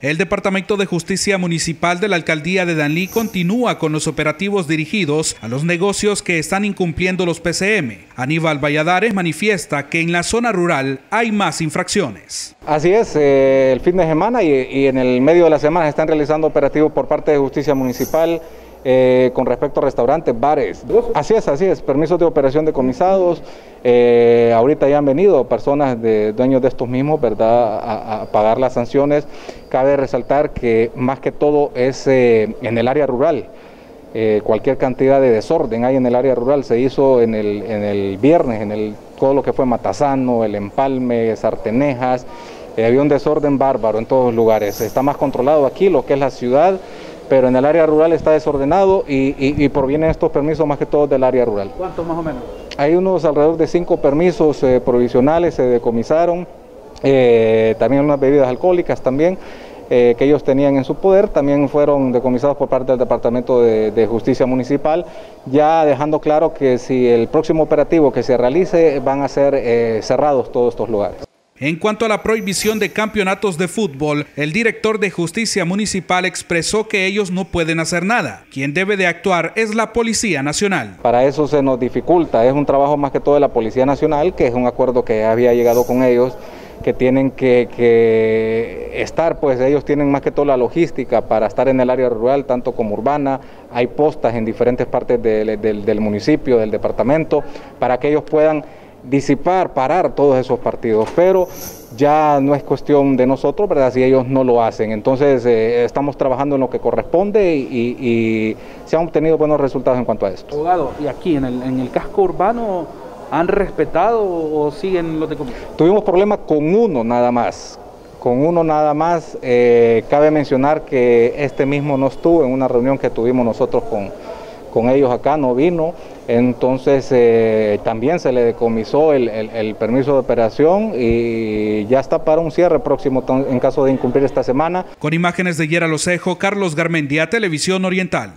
El Departamento de Justicia Municipal de la Alcaldía de Danlí continúa con los operativos dirigidos a los negocios que están incumpliendo los PCM. Aníbal Valladares manifiesta que en la zona rural hay más infracciones. Así es, eh, el fin de semana y, en el medio de la semana se están realizando operativos por parte de Justicia Municipal eh, con respecto a restaurantes, bares. Así es, así es, permisos de operación decomisados. Eh, ahorita ya han venido personas de dueños de estos mismos, ¿verdad?, a, pagar las sanciones. Cabe resaltar que más que todo es eh, en el área rural. cualquier cantidad de desorden hay en el área rural. Se hizo en el, en el viernes, en el, todo lo que fue Matazano, el Empalme, Sartenejas. había un desorden bárbaro en todos los lugares. Está más controlado aquí lo que es la ciudad pero en el área rural está desordenado y, provienen estos permisos más que todo del área rural. ¿Cuántos más o menos? Hay unos alrededor de cinco permisos eh, provisionales, se decomisaron, eh, también unas bebidas alcohólicas también. Eh, que ellos tenían en su poder, también fueron decomisados por parte del Departamento de, Justicia Municipal, ya dejando claro que si el próximo operativo que se realice van a ser cerrados todos estos lugares. En cuanto a la prohibición de campeonatos de fútbol, el director de Justicia Municipal expresó que ellos no pueden hacer nada. Quien debe de actuar es la Policía Nacional. Para eso se nos dificulta, es un trabajo más que todo de la Policía Nacional, que es un acuerdo que había llegado con ellos que tienen que, estar, pues ellos tienen más que todo la logística para estar en el área rural, tanto como urbana, hay postas en diferentes partes del municipio, del departamento, para que ellos puedan disipar, parar todos esos partidos, pero ya no es cuestión de nosotros, ¿verdad? Si ellos no lo hacen. Entonces, eh, estamos trabajando en lo que corresponde y, se han obtenido buenos resultados en cuanto a esto. Abogado, ¿y aquí en el, en el casco urbano han respetado o siguen los de Tuvimos problemas con uno nada más. Con uno nada más, eh, cabe mencionar que este mismo no estuvo en una reunión que tuvimos nosotros con, con ellos acá, no vino, entonces eh, también se le decomisó el, permiso de operación y ya está para un cierre próximo en caso de incumplir esta semana. Con imágenes de Yera Locejo, Carlos Garmendia, Televisión Oriental.